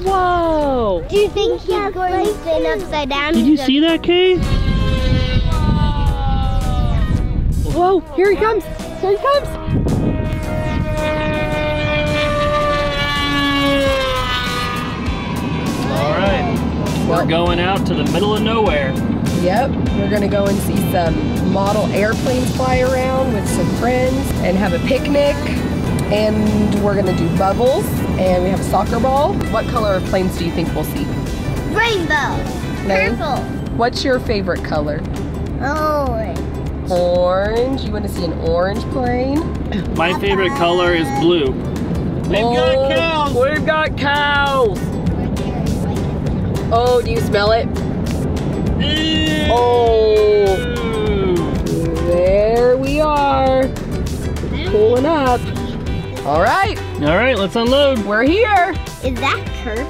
Whoa! Do you think he's going to spin upside down? Did you see that, Kay? Whoa, here he comes. Here he comes. All right. We're going out to the middle of nowhere. Yep, we're gonna go and see some model airplanes fly around with some friends and have a picnic. And we're gonna do bubbles and we have a soccer ball. What color of planes do you think we'll see? Rainbow. Lane? Purple. What's your favorite color? Orange. Orange. You wanna see an orange plane? My favorite color is blue. We've got oh, cows. We've got cows. Oh, do you smell it? Oh, there we are. Pulling up. All right, All right, let's unload. we're here. Is that Kurt?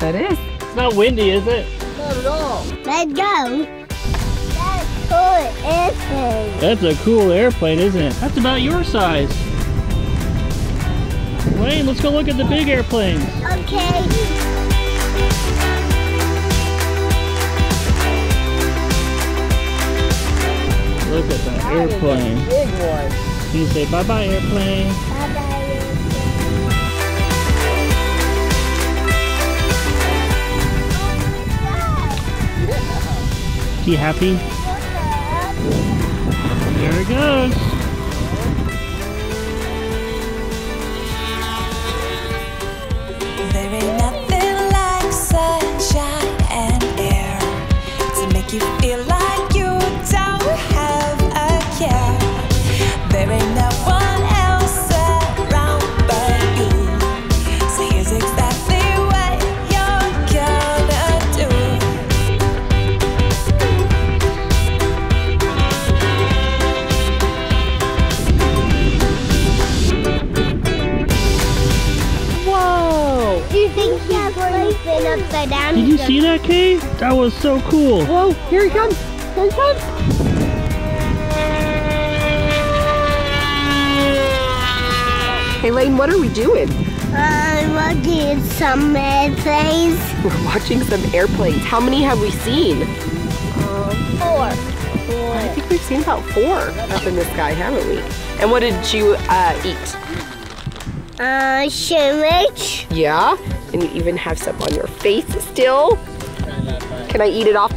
That is. It's not windy, is it? Not at all. Let's go. That's cool. Airplane. That's a cool airplane, isn't it? That's about your size. Lane, let's go look at the big airplanes. Okay. Look at that airplane. Big one. Can you say bye-bye airplane? You happy? There it goes. There spin upside down? Did you see that, Kay? That was so cool. Whoa, here he comes. Here he comes. Hey Lane, what are we doing? I'm looking at some airplanes. We're watching some airplanes. How many have we seen? Four. I think we've seen about four up in the sky, haven't we? And what did you uh, eat? Uh, sandwich. Yeah, and you even have some on your face still. Can I eat it off?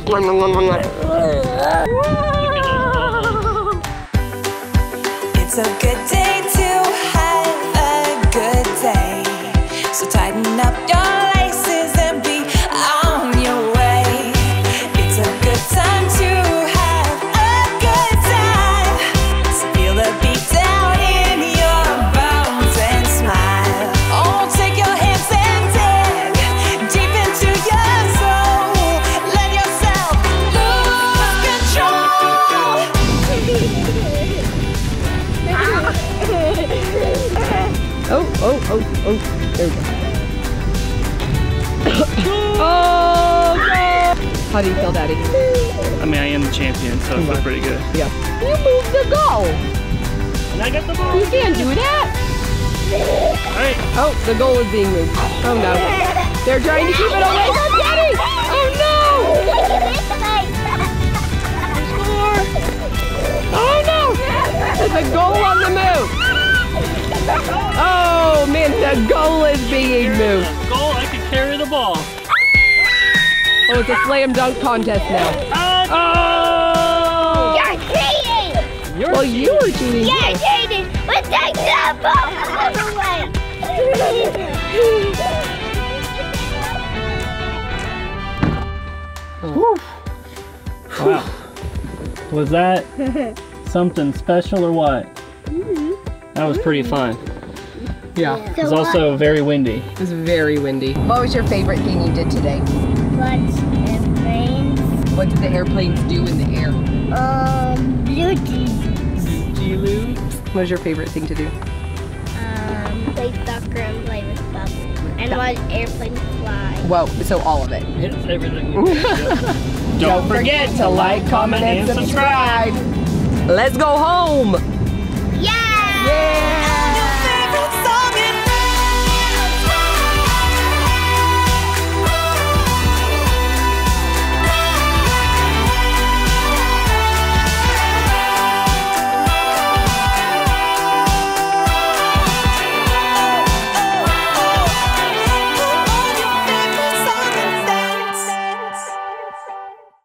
It's a good day to have a good day. So Oh, oh, oh. There we go. oh, no! How do you feel, Daddy? I mean, I am the champion, so I feel pretty good. Yeah. You moved the goal. And I got the ball. You can't do that. All right. Oh, the goal is being moved. Oh, no. They're trying to keep it away from Daddy. Oh, it's a slam dunk contest now. Oh! You're cheating! You're Well, you were cheating. You're cheating! But take the ball away! Wow. Was that something special or what? Mm-hmm. That was pretty fun. Yeah. It was also very windy. It was very windy. What was your favorite thing you did today? What's airplanes? What did the airplanes do in the air? Um, beauty. What was your favorite thing to do? Um, play soccer and play with bubbles. And watch airplanes fly. Whoa, so all of it. It's everything. Don't forget to like, comment, and subscribe. Let's go home. Yeah! Yeah!